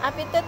apa itu